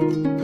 Música